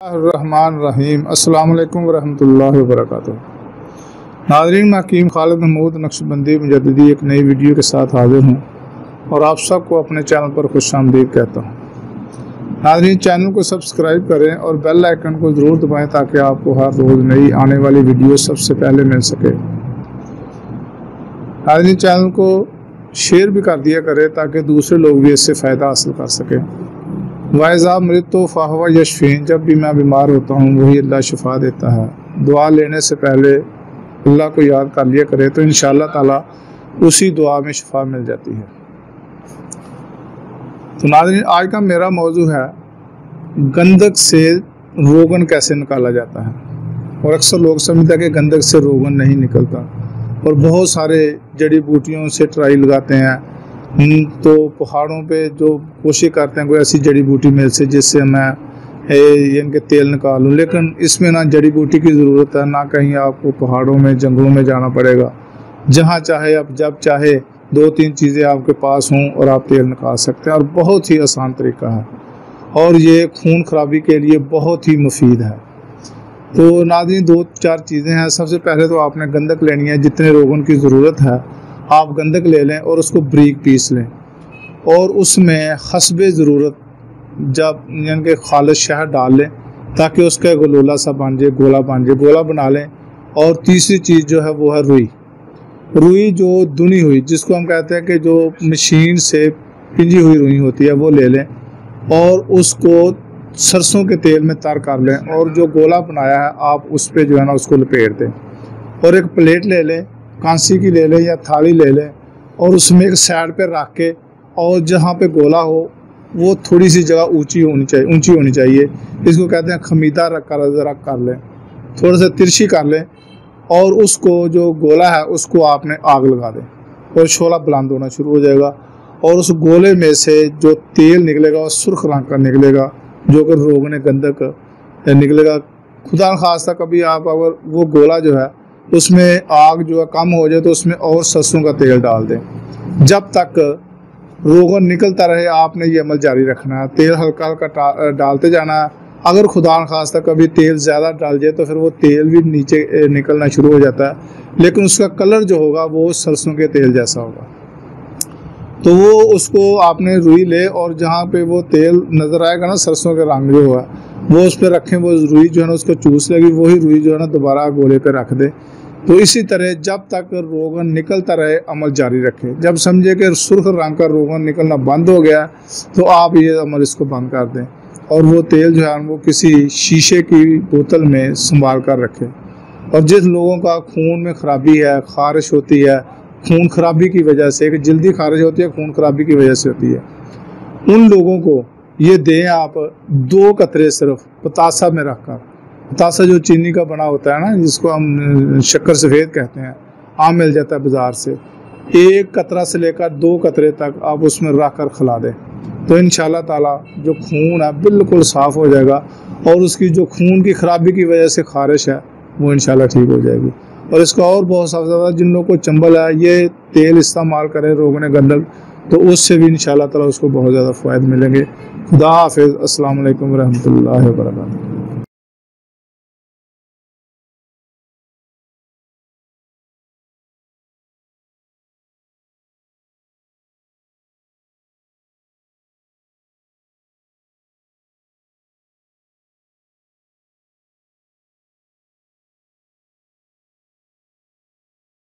रहीम अस्सलाम वालेकुम वरहमतुल्लाहि वबरकातुहू। नाजरीन, मैं हकीम खालिद महमूद नक्शबंदी मुजदी एक नई वीडियो के साथ हाजिर हूँ और आप सबको अपने चैनल पर खुश आमदीद कहता हूँ। नाजरीन, चैनल को सब्सक्राइब करें और बेल आइकन को ज़रूर दबाएँ ताकि आपको हर रोज़ नई आने वाली वीडियो सबसे पहले मिल सके। नाजरीन, चैनल को शेयर भी कर दिया करें ताकि दूसरे लोग भी इससे फ़ायदा हासिल कर सकें। वायज़ा मृत तो फ़ाहवा यशफ़ीन, जब भी मैं बीमार होता हूँ, वही अल्लाह शिफा देता है। दुआ लेने से पहले अल्लाह को याद कर लिया करे तो इन ताला उसी दुआ में शिफा मिल जाती है। तो नाजरीन, आज का मेरा मौजू है गंदक से रोगन कैसे निकाला जाता है? और अक्सर लोग समझते हैं कि गंदक से रोगन नहीं निकलता। और बहुत सारे जड़ी बूटियों से ट्राई लगाते हैं तो पहाड़ों पे जो कोशिश करते हैं कोई ऐसी जड़ी बूटी मिल से जिससे मैं इनके तेल निकालूँ लेकिन इसमें ना जड़ी बूटी की ज़रूरत है, ना कहीं आपको पहाड़ों में, जंगलों में जाना पड़ेगा। जहाँ चाहे आप, जब चाहे दो तीन चीज़ें आपके पास हों और आप तेल निकाल सकते हैं। और बहुत ही आसान तरीका है। और ये खून खराबी के लिए बहुत ही मुफीद है। तो नादी दो चार चीज़ें हैं। सबसे पहले तो आपने गंदक लेनी है जितने रोगन की ज़रूरत है। आप गंदक ले लें और उसको ब्रीक पीस लें। और उसमें हसब ज़रूरत जब यानी कि खालस शहद डाल लें ताकि उसका गलोला सा बन जाए, गोला बन जाए, गोला बना लें। और तीसरी चीज़ जो है वो है रुई। रुई जो दुनी हुई, जिसको हम कहते हैं कि जो मशीन से पिंजी हुई रुई होती है, वो ले लें और उसको सरसों के तेल में तर कर लें। और जो गोला बनाया है, आप उस पर जो है ना उसको लपेट दें। और एक प्लेट ले लें कांसी की ले लें या थाली ले लें और उसमें एक साइड पर रख के और जहाँ पे गोला हो, वो थोड़ी सी जगह ऊँची होनी चाहिए, ऊँची होनी चाहिए। इसको कहते हैं खमीदा रख कर रख कर लें। थोड़ा सा तिरछी कर लें और उसको जो गोला है, उसको आपने आग लगा दें। और शोला बुलंद होना शुरू हो जाएगा और उस गोले में से जो तेल निकलेगा, वो सुर्ख रंग का निकलेगा, जो कि रोगने गंदक निकलेगा। खुदा खास्ता कभी आप अगर वो गोला जो है उसमें आग जो है कम हो जाए तो उसमें और सरसों का तेल डाल दें। जब तक रोगन निकलता रहे, आपने ये अमल जारी रखना है। तेल हल्का हल्का डालते जाना है। अगर खुदा खास्ता कभी तेल ज़्यादा डाल जाए तो फिर वो तेल भी नीचे निकलना शुरू हो जाता है। लेकिन उसका कलर जो होगा, वो सरसों के तेल जैसा होगा। तो वो उसको आपने रुई ले, और जहाँ पे वो तेल नज़र आएगा ना, सरसों के रंग जो हुआ, वो उस पर रखें। वो रुई जो है ना, उसको चूस लेगी। वही रुई जो है ना, दोबारा गोले पे रख दे। तो इसी तरह जब तक रोगन निकलता रहे, अमल जारी रखें। जब समझे कि सुर्ख रंग का रोगन निकलना बंद हो गया तो आप ये अमल इसको बंद कर दें और वो तेल जो है वो किसी शीशे की बोतल में संभाल कर रखें। और जिस लोगों का खून में खराबी है, खारिश होती है, खून खराबी की वजह से कि जल्दी खारिश होती है, खून खराबी की वजह से होती है। उन लोगों को ये दें आप दो कतरे सिर्फ़, पतासा में रख कर तासा जो चीनी का बना होता है ना, जिसको हम शक्कर सफ़ेद कहते हैं, आम मिल जाता है बाज़ार से। एक कतरा से लेकर दो कतरे तक आप उसमें रख कर खिला दें। तो इन ताला जो खून है बिल्कुल साफ़ हो जाएगा और उसकी जो खून की ख़राबी की वजह से खारिश है, वो इन ठीक हो जाएगी। और इसका और बहुत सा ज़्यादा, जिन लोगों को चंबल है, ये तेल इस्तेमाल करें रोगने गंदल तो उससे भी इन ताला उसको बहुत ज़्यादा फ़ायदे मिलेंगे। खुदा हाफिज़ असल वरहमल वर्क